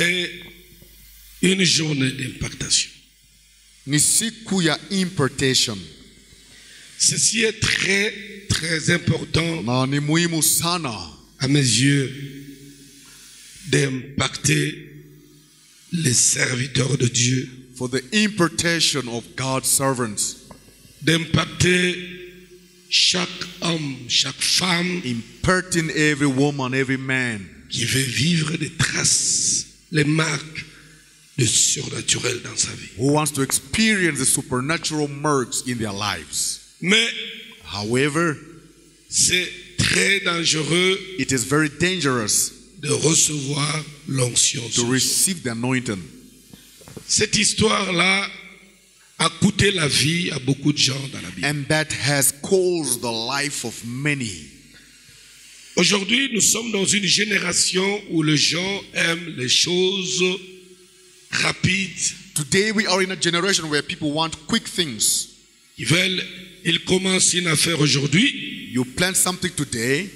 c'est une journée d'impactation. ni siku ya impartation Ceci est très, très important na ni muhimu sana. à mes yeux d'impacter les serviteurs de Dieu, for the impartation of God's servants, d'impacter chaque homme, chaque femme imparting every woman, every man. qui veut vivre des traces, les marques de surnaturel dans sa vie. who wants to experience the supernatural marks in their lives? Mais However, c'est très dangereux it is very dangerous de recevoir l'onction. to receive the anointing. Cette histoire-là a coûté la vie à beaucoup de gens dans la Bible. And that has caused the life of many. Aujourd'hui, nous sommes dans une génération où les gens aiment les choses rapides. Today we are in a generation where people want quick things. Ils veulent, ils commencent une affaire aujourd'hui. You plant something today,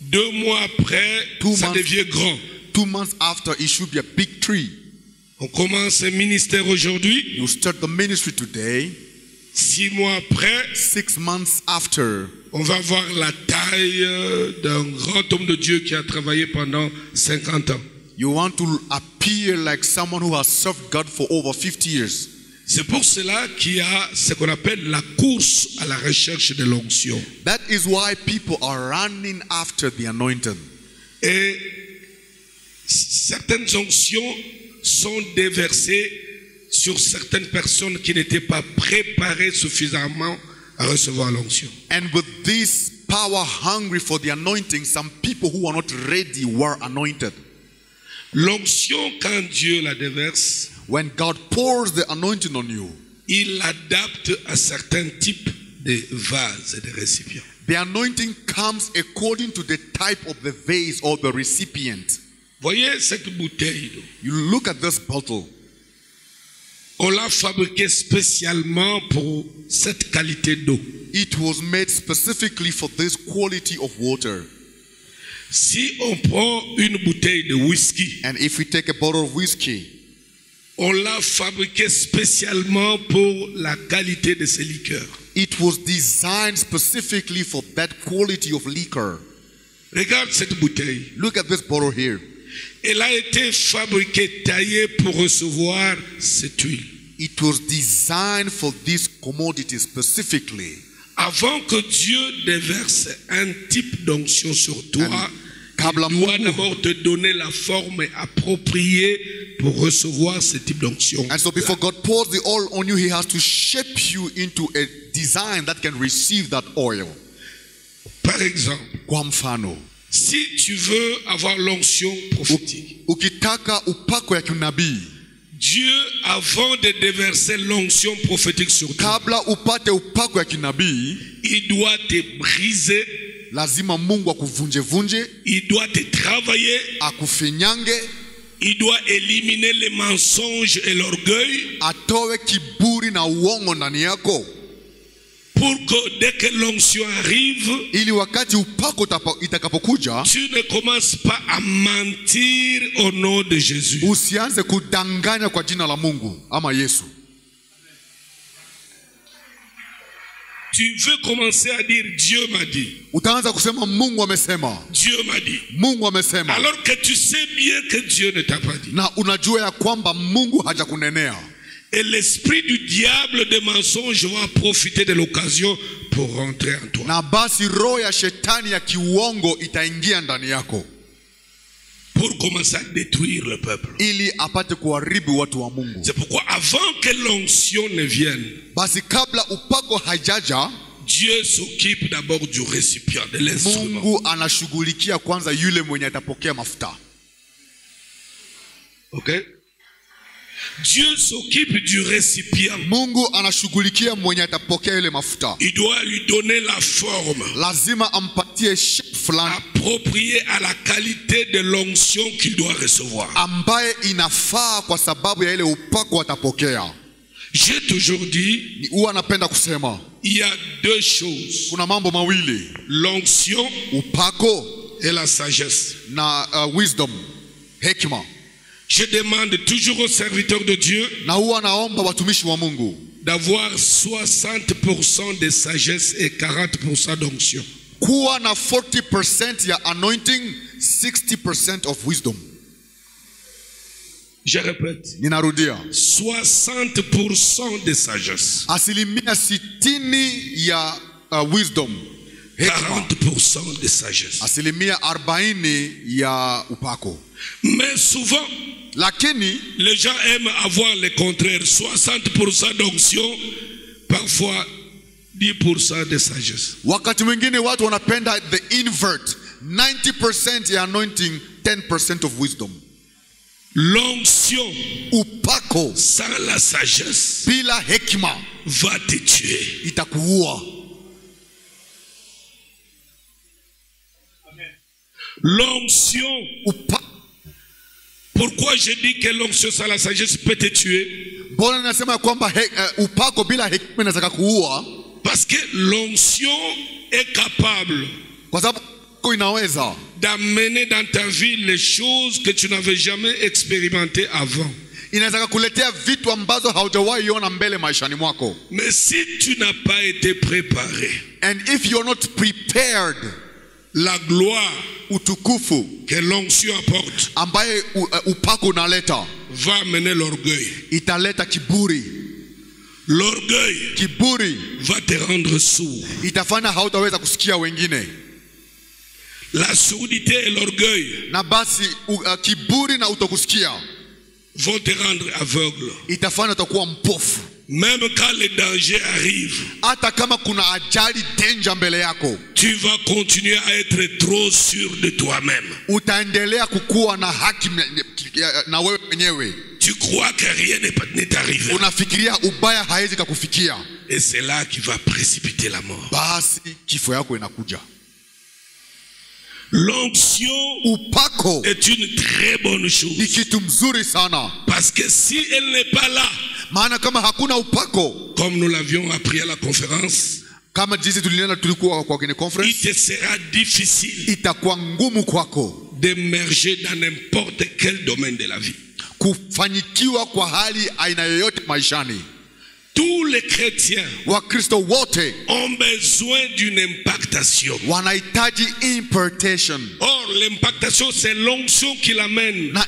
Deux mois après, Two ça months. devient grand. two months after it should be a big tree. On commence un ministère aujourd'hui. You start the ministry today, Six mois après, six months after, on va voir la taille euh, d'un grand homme de Dieu qui a travaillé pendant 50 ans. you want to appear like someone who has served God for over 50 years. C'est pour cela qu'il y a ce qu'on appelle la course à la recherche de l'onction. That is why people are running after the anointing. Et certaines onctions sont déversées sur certaines personnes qui n'étaient pas préparées suffisamment à recevoir l'onction. And with this power hungry for the anointing, some people who are not ready were anointed. L'onction, quand Dieu la déverse, When God pours the anointing on you, il l'adapte à certains types de vases et de récipients. the anointing comes according to the type of the vase or the recipient. Voyez cette bouteille. You look at this bottle. On l'a fabriquée spécialement pour cette qualité d'eau. It was made specifically for this quality of water. Si on prend une bouteille de whisky, And if we take a bottle of whiskey, on l'a fabriquée spécialement pour la qualité de ces liqueurs. it was designed specifically for that quality of liquor. Regarde cette bouteille. Look at this bottle here. Elle a été fabriquée, taillée pour recevoir cette huile. It was designed for this commodity specifically. Avant que Dieu déverse un type d'onction sur toi, Kabla il doit d'abord te donner la forme appropriée pour recevoir ce type d'onction. And so before God pours the oil on you, He has to shape you into a design that can receive that oil. Par exemple, Kwa mfano, si tu veux avoir l'onction prophétique, ukitaka upako ya kinabii, Dieu, avant de déverser l'onction prophétique sur toi, kabla upate upako ya kinabii, il doit te briser, lazima Mungu akuvunjevunje, il doit te travailler, akufinyange, il doit éliminer les mensonges et l'orgueil. atoe kiburi na uongo ndani yako, pour que dès que l'onction arrive, ili wakati upako itakapokuja tu ne commences pas à mentir au nom de Jésus. usianze kudanganya kwa jina la Mungu ama Yesu. Tu veux commencer à dire Dieu m'a dit, Utaanza kusema Mungu amesema, Dieu m'a dit, Mungu amesema, alors que tu sais bien que Dieu ne t'a pas dit. na unajua ya kwamba Mungu hajakunenea. Et l'esprit du diable de mensonge va profiter de l'occasion pour rentrer en toi. na basi roho ya shetani ya kiuongo itaingia ndani yako Pour commencer à détruire le peuple. ili apate kuharibu watu wa Mungu. C'est pourquoi avant que l'onction ne vienne, Basi kabla upako hajaja, Dieu s'occupe d'abord du récipient, de l'instrument. Mungu anashughulikia kwanza yule mwenye atapokea mafuta. Ok? Dieu s'occupe du récipient. Mungu anashughulikia mwenye atapokea yule mafuta. Il doit lui donner la forme Lazima ampatie shape fulani appropriée à la qualité de l'onction qu'il doit recevoir. ambaye inafaa kwa sababu ya ile upako atapokea. J'ai toujours dit, Ni huwa anapenda kusema il y a deux choses. kuna mambo mawili, L'onction upako et la sagesse. na uh, wisdom, hekima. Je demande toujours aux serviteurs de Dieu d'avoir 60% de sagesse et 40% d'onction. kuwa na 40% ya anointing 60% of wisdom. Je répète, ninarudia. 60% de sagesse, asilimia 60 ya uh, wisdom. Hekima. 40% de sagesse. asilimia 40 ya upako. Mais souvent, lakini les gens aiment avoir le contraire, 60% d'onction, parfois 10% de sagesse. wakati mwingine watu wanapenda the invert 90% ya anointing 10% of wisdom L'onction upako sans la sagesse bila hekima va te tuer. itakuua L'onction, Upa- pourquoi je dis que l'onction sans la sagesse peut te tuer? Kuua Parce que l'onction est capable d'amener dans ta vie les choses que tu n'avais jamais expérimentées avant. inaweza kukuletea vitu ambazo haujawahi ona mbele maishani mwako. Mais si tu n'as pas été préparé, and if you're not prepared la gloire utukufu que l'onction apporte ambaye uh, upako unaleta va amener l'orgueil. italeta kiburi L'orgueil kiburi va te rendre sourd. itafanya hautaweza kusikia wengine La sourdité et l'orgueil na basi uh, kiburi na utokusikia vont te rendre aveugle. itafanya utakuwa mpofu Même quand le danger arrive, hata kama kuna ajali denja mbele yako tu vas continuer à être trop sûr de toi-même. utaendelea kukuwa na haki na- wewe mwenyewe Tu crois que rien n'est arrivé. unafikiria ubaya hawezi kakufikia Et c'est là qui va précipiter la mort. basi kifo yako inakuja L'onction upako est une très bonne ni chose. kitu mzuri sana Parce que si elle n'est pas là, maana kama hakuna upako comme nous l'avions appris à la conférence, kama jinsi tulinena tulikuwa kwa kwenye il conference te sera difficile itakuwa ngumu kwako d'emerger dans n'importe quel domaine de la vie. kufanyikiwa kwa hali aina yoyote maishani Tous les chrétiens wakristo wote ont besoin d'une impactation. wanahitaji impartation Or, l'impactation, c'est l'onction qui l'amène. na,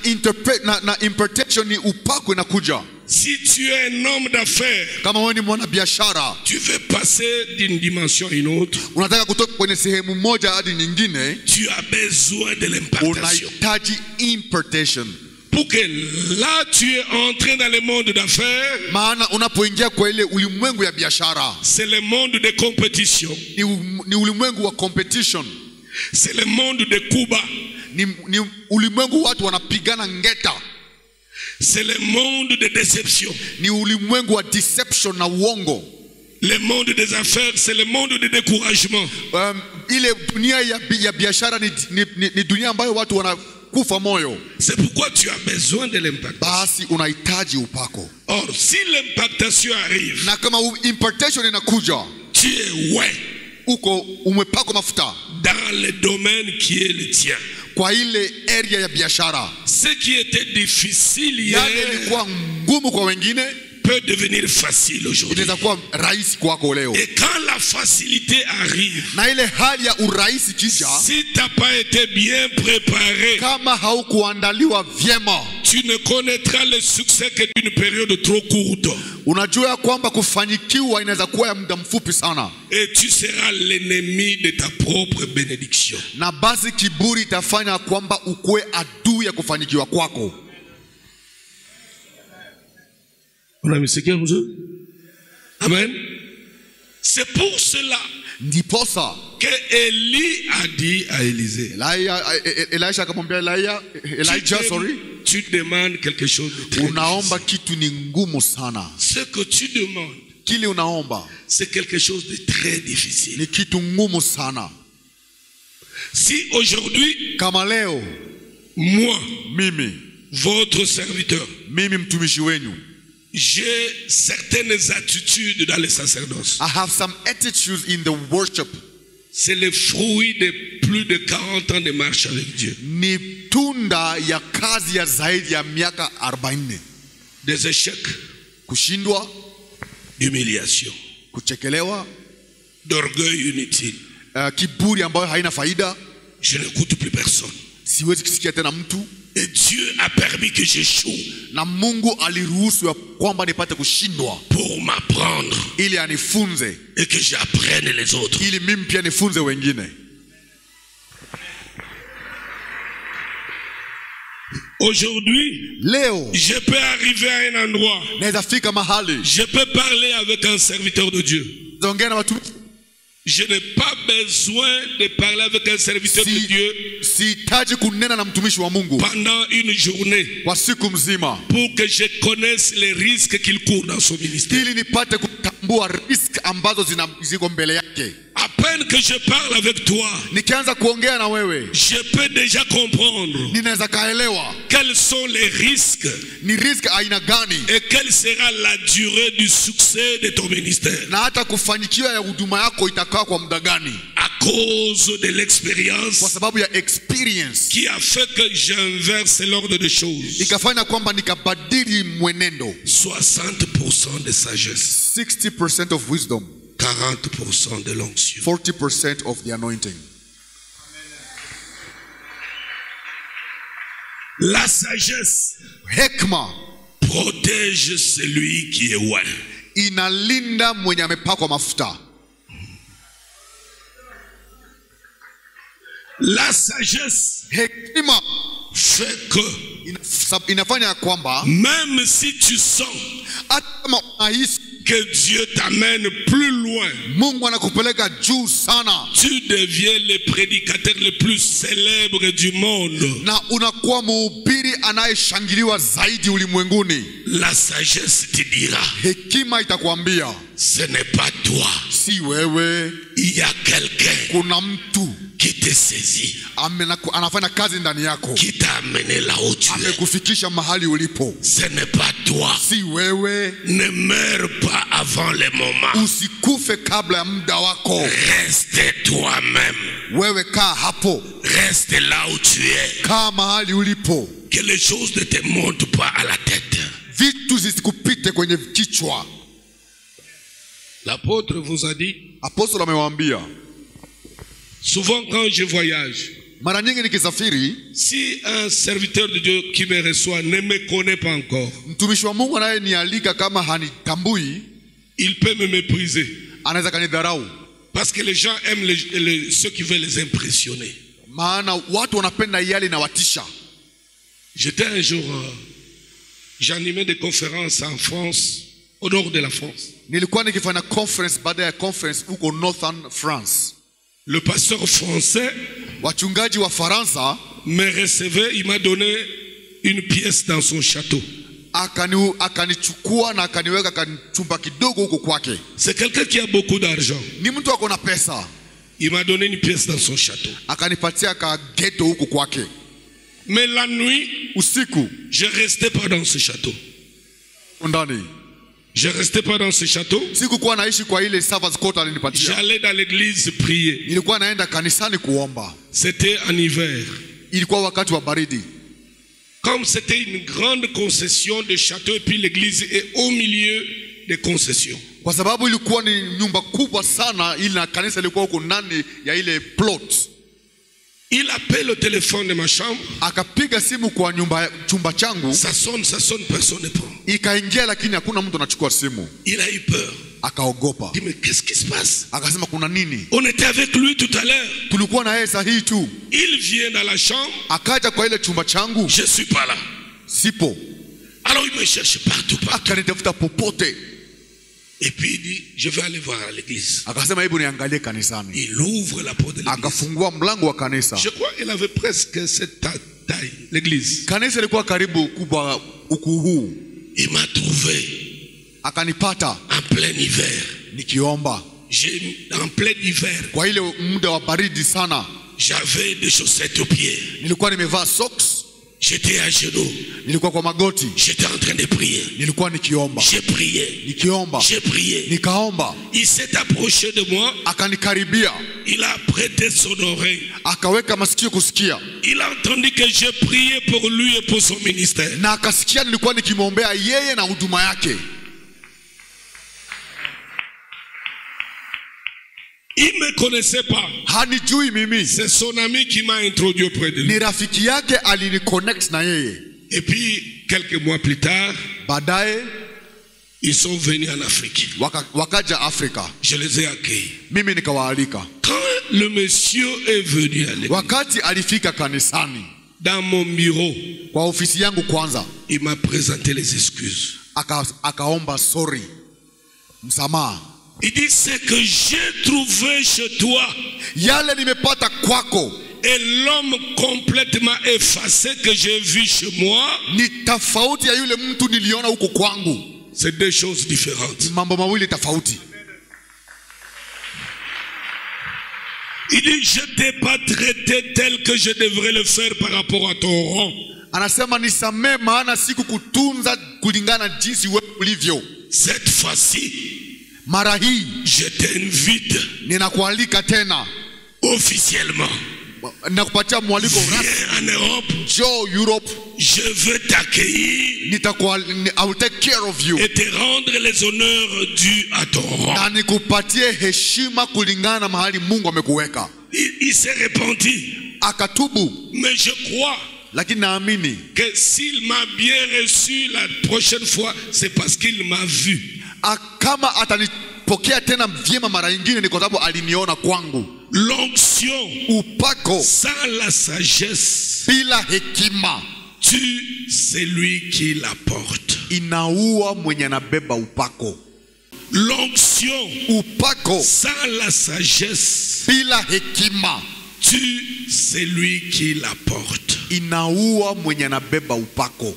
na, na impartation ni upako inakuja Si tu es un homme d'affaires, kama wewe ni mwanabiashara tu veux passer d'une dimension à une autre, unataka kutoka kwenye sehemu moja hadi nyingine tu as besoin de unahitaji impartation. Pour que là, tu es entré dans le monde d'affaires, maana unapoingia kwa ile ulimwengu ya biashara c'est le monde de compétition, ni, u- ni ulimwengu wa competition. C'est le monde de Cuba, ni, ni ulimwengu watu wanapigana ngeta c'est le monde de déception. ni ulimwengu wa deception na uongo Le monde des affaires, c'est le monde de découragement. um, ile dunia ya, ya biashara ni, ni, ni, ni dunia ambayo watu wanakufa moyo C'est pourquoi tu as besoin de l'impact. basi unahitaji upako Or, si l'impactation arrive, na kama impartation inakuja tu es ouais uko umepakwa mafuta dans le domaine qui est le tien. Kwa ile area ya biashara. Ce qui était difficile yale ilikuwa ngumu kwa wengine peut devenir facile aujourd'hui. rahisi kwako leo Et quand la facilité arrive, na ile hali ya urahisi kija si tu n'as pas été bien préparé, kama haukuandaliwa vyema tu ne connaîtras le succès que d'une période trop courte. unajua kwamba kufanyikiwa inaweza kuwa ya muda mfupi sana Et tu seras l'ennemi de ta propre bénédiction. na basi kiburi itafanya kwamba ukuwe adui ya kufanikiwa kwako unamsikia mzuri amen. C'est pour cela ndiposa que Élie a dit à Élisée. Elisha akamwambia Elia- elijah sorry. tu demandes quelque chose de très unaomba difficile. kitu ni ngumu sana. Ce que tu demandes kile unaomba? c'est quelque chose de très difficile. Ni kitu ngumu sana. Si aujourd'hui kama leo moi mimi votre serviteur mimi mtumishi j'ai certaines attitudes dans le sacerdoce i have some attitudes in the worship c'est le fruit de plus de 40 ans de marche avec Dieu. ni tunda ya kazi ya zaidi ya miaka 40 Des échecs, kushindwa d'humiliation, kuchekelewa d'orgueil inutile. uh, kiburi ambayo haina faida Je n'écoute plus personne. siwezi kusikia tena mtu Et Dieu a permis que j'échoue na mungu aliruhusu ya kwamba nipate kushindwa. pour m'apprendre ili anifunze. et que j'apprenne les autres. ili mimi pia nifunze wengine. Aujourd'hui, leo je peux arriver à un endroit, je peux parler avec un serviteur de Dieu. Je n'ai pas besoin de parler avec un serviteur de Dieu sihitaji kunena na mtumishi wa mungu pendant une journée kwa siku mzima pour que je connaisse les risques qu'il court dans son ministère. ili nipate kutambua risk ambazo zina, ziko mbele yake a peine que je parle avec toi, nikianza kuongea na wewe je peux déjà comprendre ninaweza kaelewa quels sont les risques ni risk aina gani et quelle sera la durée du succès de ton ministère. na hata kufanikiwa ya huduma yako itakaa kwa muda gani À cause de l'expérience qui a fait que j'inverse l'ordre des choses. ikafanya kwamba nikabadili mwenendo. 60% de sagesse, 60% of wisdom. 40% de l'onction. 40% of the anointing. La sagesse hekma. protège celui qui est loin. inalinda mwenye amepakwa mafuta La sagesse hekima fait que inafanya ya kwamba. même si tu sens unahisi que Dieu t'amène plus loin, mungu anakupeleka juu sana. tu deviens le prédicateur le plus célèbre du monde. na unakuwa mhubiri anayeshangiliwa zaidi ulimwenguni. La sagesse te dira, hekima itakwambia ce n'est pas toi, si wewe il y a quelqu'un qui te saisit, amenaku- anafanya kazi ndani yako qui t'a amené là où tu es. amekufikisha mahali ulipo Ce n'est pas toi. si wewe Ne meurs pas avant le moment. usikufe kabla ya muda wako Reste wewe kaa hapo Reste là où tu es. kaa mahali ulipo Que les choses ne te montent pas à la tête. vitu zisikupite kwenye kichwa L'apôtre vous a dit, amewaambia souvent quand je voyage, mara nyingi nikisafiri si un serviteur de Dieu qui me reçoit ne me connaît pas encore, mtumishi wa mungu anayenialika kama hanitambui il peut me mépriser. anaweza kanidharau Parce que les gens aiment les- les- ceux qui veulent les impressionner. maana watu wanapenda yale inawatisha J'étais un jour, euh, j'animais des conférences en France, au nord de la France. nilikuwa nikifanya conference baada ya conference huko northern france Le pasteur français wachungaji wa faransa me recevait, il m'a donné une pièce dans son château. akani- akanichukua na akaniweka kachumba kidogo huko kwake C'est quelqu'un qui a beaucoup d'argent. ni mtu ako na pesa Il m'a donné une pièce dans son château. akanipatia ka geto huko kwake Mais la nuit, usiku je restais pas dans ce château. ndani Je restais pas dans ce château. sikukuwa naishi kwa ile servants quarter alinipatia J'allais dans l'église prier. nilikuwa naenda kanisani kuomba C'était en hiver. ilikuwa wakati wa baridi Comme c'était une grande concession de château et puis l'église est au milieu des concessions. kwa sababu ilikuwa ni nyumba kubwa sana ili na kanisa ilikuwa huko ndani ya ile plot Il appelle au téléphone de ma chambre. akapiga simu kwa nyumba chumba changu Ça sonne, ça sonne, personne ne prend. Ikaingia lakini hakuna mtu anachukua simu Il a eu peur. akaogopa qu'est-ce qui se passe akasema kuna nini On était avec lui tout à l'heure. tulikuwa na yeye sahihi tu Il vient dans la chambre. akaja kwa ile chumba changu Je suis pas là. sipo Alors il me cherche partout, partout. akanitafuta popote Et puis il dit, je vais aller voir à l'église. akasema hebu niangalie kanisani Il ouvre la porte de l'église. akafungua mlango wa kanisa Je crois il avait presque cette taille, l'église. kanisa ilikuwa karibu kubwa ukuu huu Il m'a trouvé akanipata en plein hiver. nikiomba J'ai, en plein hiver, kwa ile muda wa baridi sana j'avais des chaussettes aux pieds. nilikuwa nimevaa socks J'étais à genoux. nilikuwa kwa magoti J'étais en train de prier. nilikuwa nikiomba J'ai prié. nikiomba J'ai prié. nikaomba Il s'est approché de moi. akanikaribia Il a prêté son oreille. akaweka masikio kusikia Il a entendu que j'ai prié pour lui et pour son ministère. na akasikia nilikuwa nikimwombea yeye na huduma yake Il ne me connaissait pas. hanijui mimi C'est son ami qui m'a introduit auprès de lui. ni rafiki yake aliniconnect na yeye Et puis, quelques mois plus tard, baadaye ils sont venus en Afrique. waka, wakaja afrika Je les ai accueillis. mimi nikawaalika Quand le monsieur est venu à l'église, wakati alifika kanisani dans mon bureau, kwa ofisi yangu kwanza il m'a présenté les excuses. aka, akaomba sorry msamaha Il dit, ce que j'ai trouvé chez toi yale nimepata kwako. et l'homme complètement effacé que j'ai vu chez moi, ni tofauti ya yule mtu niliona huko kwangu. C'est deux choses différentes. mambo mawili tofauti. Il dit, je t'ai pas traité tel que je devrais le faire par rapport à ton rang. anasema nisamee maana sikukutunza kulingana na jinsi wewe ulivyo. Cette fois-ci, mara hii je t'invite ninakualika tena officiellement. nakupatia mwaliko rasmi Viens en Europe, jo europe je veux t'accueillir I will take care of you et te rendre les honneurs dus à ton rang. na nikupatie heshima kulingana na mahali mungu amekuweka Il, il s'est repenti. akatubu Mais je crois lakini naamini que s'il m'a bien reçu la prochaine fois, c'est parce qu'il m'a vu. Kama atanipokea tena vyema mara nyingine ni kwa sababu aliniona kwangu. L'onction. Upako sans la sagesse. Bila hekima. Tue celui qui la porte. inaua mwenye anabeba upako. L'onction. Upako sans la sagesse. Bila hekima. Tue celui qui la porte. inaua mwenye anabeba upako.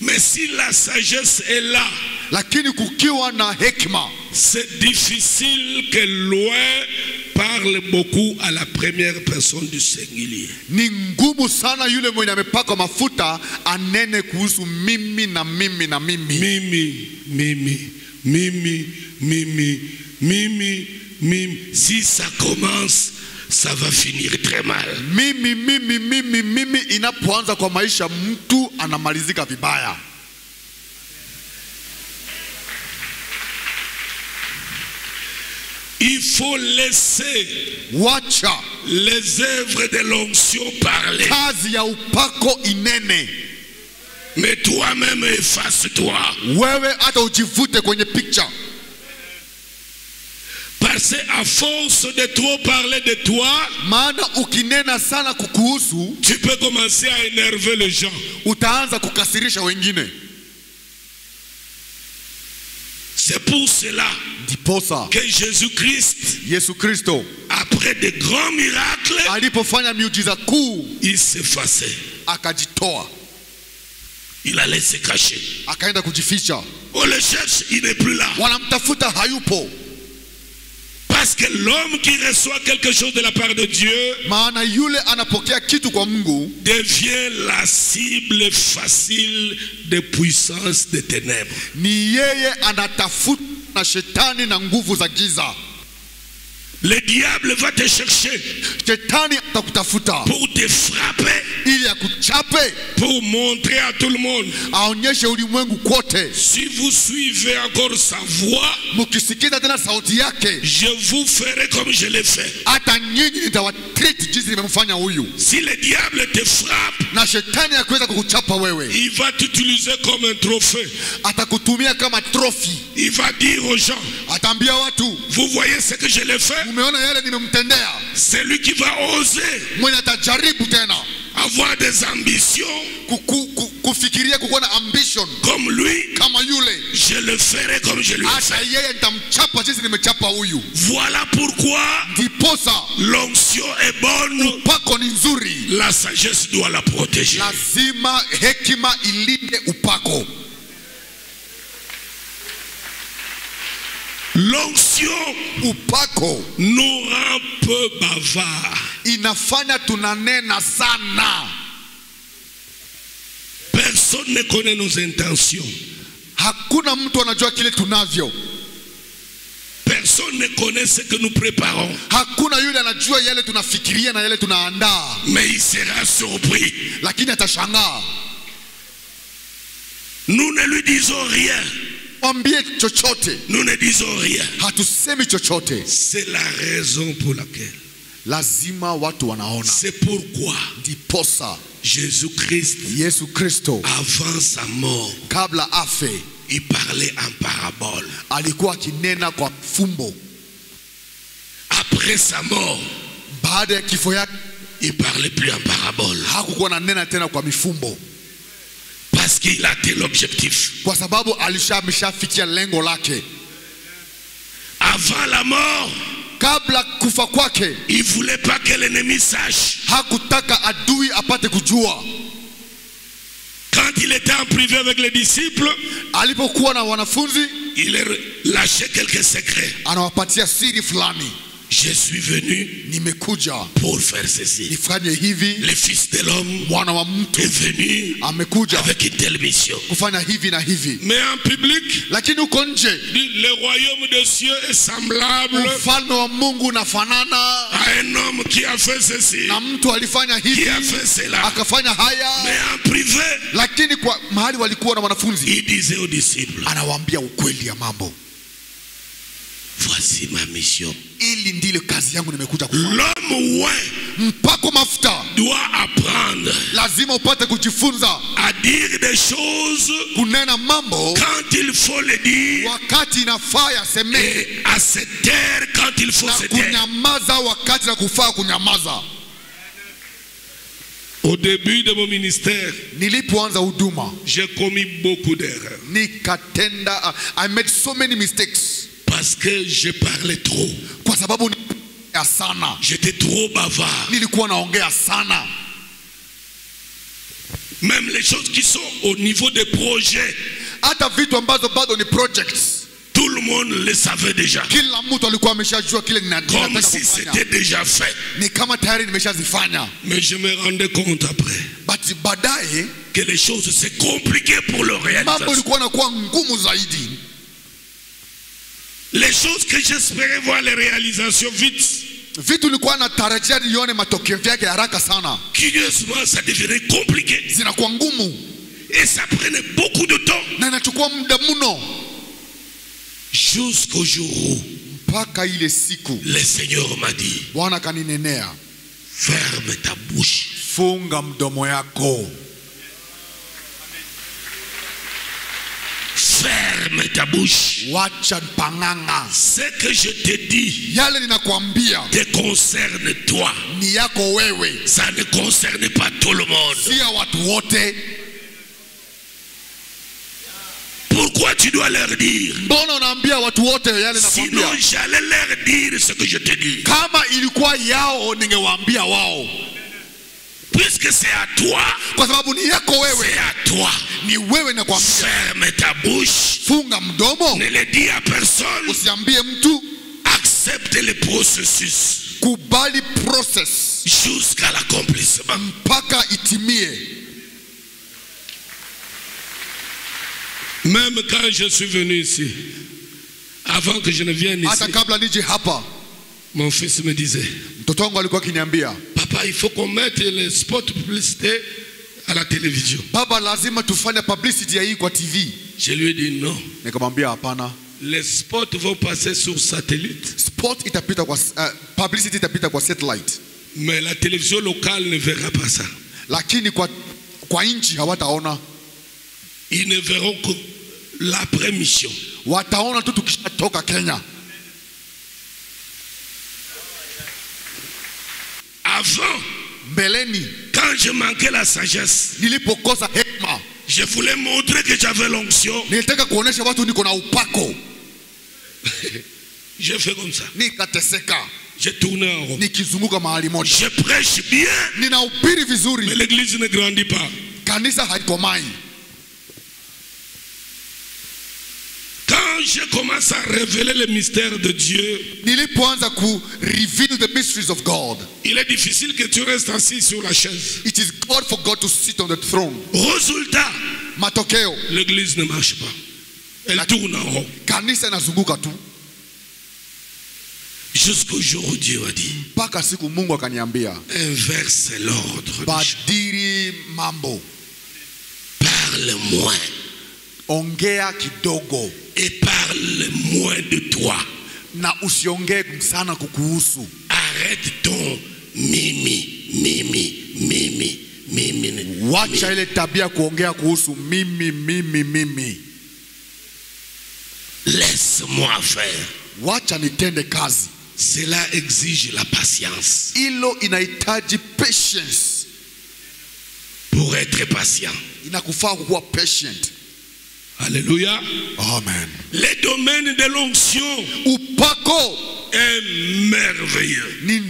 Mais si la sagesse est là, lakini kukiwa na hekima c'est difficile que loin parle beaucoup à la première personne du singulier. ni ngumu sana yule mwenye amepakwa mafuta anene kuhusu mimi na mimi na mimi Mimi, Mimi, Mimi, Mimi, Mimi, Mimi. Si ça commence, ça va finir très mal. mimi mimi mimi mimi inapoanza kwa maisha mtu anamalizika vibaya Il faut laisser wacha les œuvres de l'onction parler. kazi ya upako inene Mais toi-même, efface-toi. wewe hata ujivute kwenye picha Parce qu'à force de trop parler de toi, maana ukinena sana kukuhusu tu peux commencer à énerver les gens. utaanza kukasirisha wengine C'est pour cela que Jésus-Christ, yesu kristo après de grands miracles, alipofanya miujiza kuu il s'effaçait. akajitoa Il allait se cacher. akaenda kujificha On le cherche, il n'est plus là. wanamtafuta hayupo Parce que l'homme qui reçoit quelque chose de la part de Dieu maana yule anapokea kitu kwa mungu devient la cible facile des puissances des ténèbres. ni yeye anatafuta na shetani na nguvu za giza Le diable va te chercher pour te frapper, pour montrer à tout le monde. Si vous suivez encore sa voix, je vous ferai comme je l'ai fait. Si le diable te frappe, il va t'utiliser comme un trophée. Il va dire aux gens, vous voyez ce que je l'ai fait? Umeona yale nimemtendea C'est lui qui va oser avoir des ambitions. Comme lui. Je le ferai comme je lui nimechapa huyu. Voilà pourquoi l'onction est bonne. La sagesse doit la protéger. lazima hekima ilinde upako L'onction upako nous rend peu bavards. inafanya tunanena sana Personne ne connaît nos intentions. hakuna mtu anajua kile tunavyo Personne ne connaît ce que nous préparons. hakuna yule anajua yale tunafikiria na yale tunaandaa Mais il sera surpris. lakini atashangaa Nous ne lui disons rien. Mwambie chochote Nous ne disons rien. hatusemi chochote C'est la raison pour laquelle. lazima watu wanaona C'est pourquoi ndiposa Jésus-Christ, yesu kristo avant sa mort, kabla afe il parlait en parabole. alikuwa akinena kwa fumbo Après sa mort, baada ya kifo yake il parlait plus en parabole. hakukuwa na nena tena kwa mifumbo Parce qu'il a atteint l'objectif. kwa sababu alisha ameshafikia lengo lake Avant la mort, kabla kufa kwake il ne voulait pas que l'ennemi sache. hakutaka adui apate kujua Quand il était en privé avec les disciples, alipokuwa na wanafunzi il lâchait quelques secrets. anawapatia siri fulani Je suis venu nimekuja pour faire ceci. nifanye hivi Le Fils de l'homme mwana wa mtu est venu amekuja avec une telle mission. kufanya hivi na hivi Mais en public, lakini uko nje le royaume des cieux est semblable ufalme wa mungu unafanana à un homme qui a fait ceci, na mtu alifanya hivi. qui a fait cela. akafanya haya Mais en privé, lakini kwa mahali walikuwa na wanafunzi il disait aux disciples, anawaambia ukweli ya mambo voici ma mission. ili ndile kazi yangu nimekuja kufanya. L'homme ouais mpako mafuta. doit apprendre lazima upate kujifunza. à dire des choses kunena mambo quand il faut le dire wakati inafaa yasemeke. et à se taire quand il faut se taire. kunyamaza wakati na kufaa kunyamaza. Au début de mon ministère, j'ai commis beaucoup d'erreurs. i made so many mistakes parce que je parlais trop. kwa sababu niliongea sana J'étais trop bavard. nilikuwa naongea sana Même les choses qui sont au niveau des projets, hata vitu ambazo bado ni projects tout le monde le savait déjà. kila mtu alikuwa ameshajua kile nina- Comme ninataka si kufanya c'était déjà fait. ni kama tayari nimeshazifanya Mais je me rendais compte après but baadaye que les choses c'est compliqué pour le mambo réalisation. ilikuwa nakuwa ngumu zaidi Les choses que j'espérais voir les réalisations vite, vitu nilikuwa natarajia nione matokeo vyake haraka sana curieusement, ça devenait compliqué. zinakuwa ngumu Et ça prenait beaucoup de temps. na inachukua muda mno Jusqu'au jour où mpaka ile siku le Seigneur m'a dit, bwana akaninenea ferme ta bouche. funga mdomo yako Ferme ta bouche. wacha pang'ang'a Ce que je te dis yale ninakwambia te concerne toi. ni yako wewe Ça ne concerne pas tout le monde. si ya watu wote Pourquoi tu dois leur dire? Mbona unaambia watu wote yale Sinon, j'allais leur dire ce que je te dis. kama ilikuwa yao ningewaambia wao Puisque c'est à toi, kwa sababu ni yako wewe. C'est à toi. ni wewe nakwambia Ferme ta bouche. funga mdomo. Ne le dis à personne. usiambie mtu. Accepte le processus. Kubali process. Jusqu'à l'accomplissement. mpaka itimie. Même quand je suis venu ici, avant que je ne vienne ici, hata kabla nije hapa mon fils me disait, mtoto wangu alikuwa akiniambia papa, il faut qu'on mette le spot publicité à la télévision. baba lazima tufanye publicity ya hii kwa tv Je lui ai dit non. nikamwambia hapana Les spots vont passer sur satellite, Spot itapita kwa uh, publicity itapita kwa satellite mais la télévision locale ne verra pas ça. lakini kwa, kwa nchi hawataona Ils ne verront que l'après-mission. wataona tu tukishatoka kenya Avant, quand je manquais la sagesse, je voulais montrer que j'avais l'onction. J'ai fait comme ça. J'ai tourné en rond. Je prêche bien, mais l'église ne grandit pas. kanisa haikomai Quand je commence à révéler le mystère de Dieu, nilipoanza ku reveal the mysteries of god il est difficile que tu restes assis sur la chaise. it is god for god to sit on the throne Résultat, matokeo l'église ne marche pas. Elle tourne en rond. kanisa inazunguka tu Jusqu'au jour où Dieu a dit, mpaka siku mungu akaniambia inverse l'ordre. badiri mambo Parle moins ongea kidogo et parle moins de toi. na usiongee sana kukuhusu Arrête ton mimi, mimi, mimi, mimi. wacha ile tabia kuongea kuhusu mimi mimi mimi Laisse-moi faire. wacha nitende kazi Cela exige la patience. hilo inahitaji patience Pour être patient. inakufaa kukuwa patient Alléluia. amen Les domaines de l'onction upako est merveilleux. ni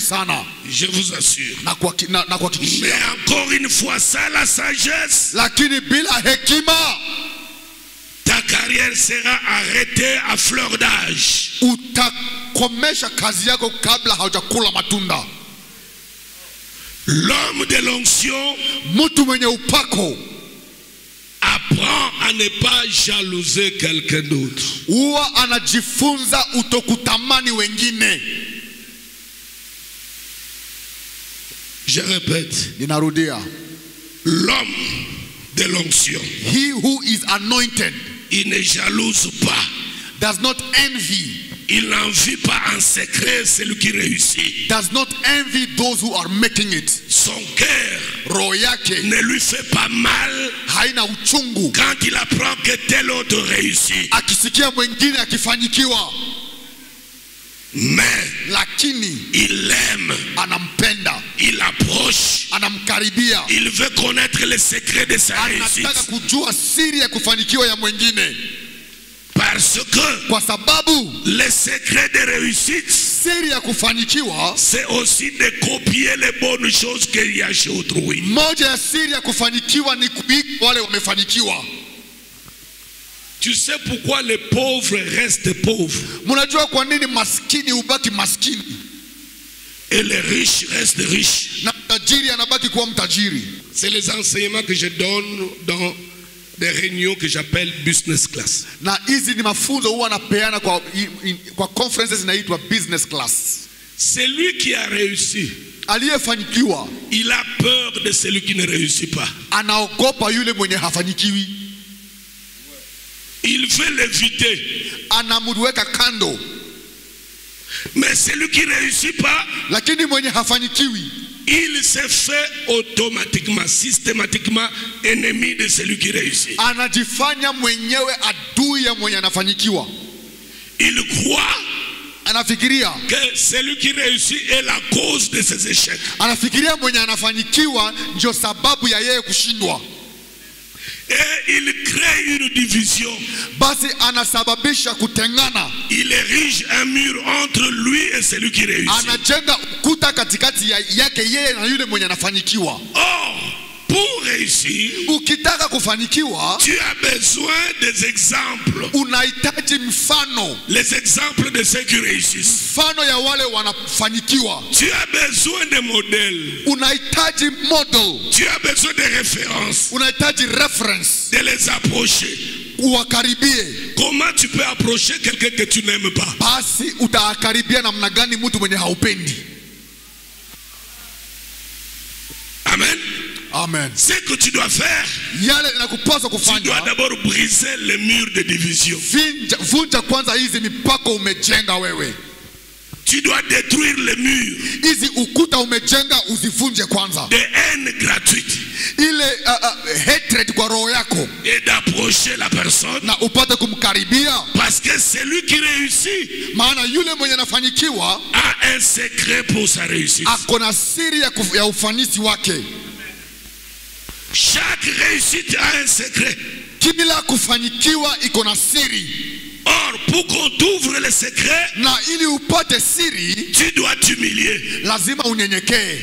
sana Je vous assure. na kuhaki- na- na kuhakikishia Mais encore une fois, ça, la sagesse, lakini bila hekima ta carrière sera arrêtée à fleur d'âge. utakomesha kazi yako kabla haujakula matunda L'homme de l'onction mtu mwenye upako apprend à ne pas jalouser quelqu'un d'autre. huwa anajifunza utokutamani wengine Je répète, ninarudia l'homme de l'onction, he who is anointed il ne jalouse pas. does not envy Il n'envie pas en secret celui qui réussit. does not envy those who are making it. Son cœur roho yake ne lui fait pas mal haina uchungu. quand il apprend que tel autre réussit. akisikia mwingine akifanyikiwa. Mais lakini il l'aime, anampenda. Il approche, anamkaribia. Il veut connaître les secrets de sa anataka réussite. kujua siri ya kufanikiwa ya mwingine Parce que kwa sababu les secrets de réussite, siri ya kufanikiwa c'est aussi de copier les bonnes choses qu'il y a chez autrui. moja ya siri ya kufanikiwa ni kuiga wale wamefanikiwa. Tu sais pourquoi les pauvres restent pauvres? Mnajua kwa nini maskini hubaki maskini? Et les riches restent riches. Na mtajiri anabaki kuwa mtajiri. C'est les enseignements que je donne dans des réunions que j'appelle business class. na hizi ni mafunzo huwa anapeana kwa, i- i- kwa conferences zinaitwa business class Celui qui a réussi, aliyefanikiwa il a peur de celui qui ne réussit pas. anaogopa yule mwenye hafanikiwi Il veut l'éviter. anamweka kando Mais celui qui ne réussit pas, lakini mwenye hafanikiwi il se fait automatiquement, systématiquement ennemi de celui qui réussit. anajifanya mwenyewe adui ya mwenye anafanikiwa Il croit anafikiria que celui qui réussit est la cause de ses échecs. anafikiria mwenye anafanyikiwa ndio sababu ya yeye kushindwa Et il crée une division. basi anasababisha kutengana Il érige un mur entre lui et celui qui réussit. anajenga ukuta katikati ya yake yeye na yule mwenye anafanikiwa Or, pour réussir, ukitaka kufanikiwa tu as besoin des exemples. unahitaji mfano Les exemples de ceux qui réussissent. mfano ya wale wanafanikiwa Tu as besoin de modèles. unahitaji model Tu as besoin de références. unahitaji reference De les approcher. uwakaribie Comment tu peux approcher quelqu'un que tu n'aimes pas basi utakaribia namna gani mtu mwenye haupendi Amen. Amen. Ce que tu dois faire, tu dois d'abord briser les murs de division. vunja, kwanza hizi mipaka umejenga wewe. Tu dois détruire les murs. Hizi ukuta umejenga uzivunje kwanza. De haine gratuite ile uh, uh, hatred kwa roho yako. Et d'approcher la personne. na upate kumkaribia. Parce que celui qui réussit. Maana yule mwenye anafanikiwa a un secret pour sa réussite. ako na siri ya, ya ufanisi wake Chaque réussite a un secret. kila kufanikiwa iko na siri Or, pour qu'on t'ouvre le secret, na ili upate siri tu dois t'humilier. lazima unyenyekee